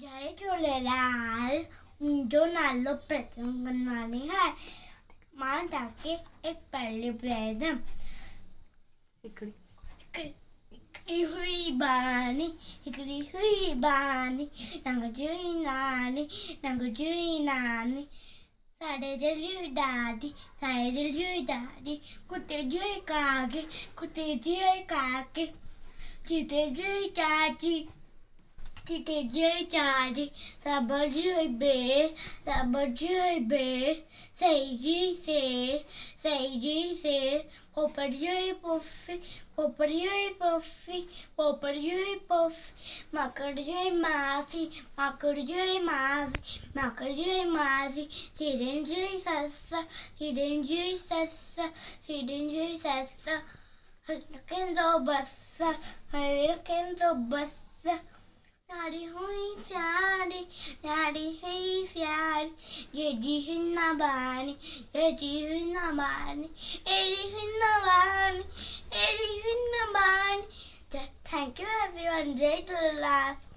जय झूलेलाल मुंहिंजो नालो प्रतिम गनवानी आहे माँ तव्हांखे हिकु पहली ॿुधाईंदमि हुई बानी हुई बानी नंग नानी नंग नानी दादी दादी कुत्ते चाची Tite Jai Tari, Sabar Jai Be, Sabar Jai Be, Saiji Se, Saiji Se, Popper Jai Puffy, Popper Jai Puffy, Popper Jai Puffy, Makar Jai Masi, Makar Jai Masi, Makar Jai Masi, Sirin Jai Sassa, Sirin Jai Sassa, Sirin Jai Sassa, Hurricane Bassa, Hurricane Bassa, Daddy hui daddy, daddy hey daddy, daddy daddy hinna bani, daddy hinna bani, daddy hinna bani. Thank you everyone, Jai Jhulelal.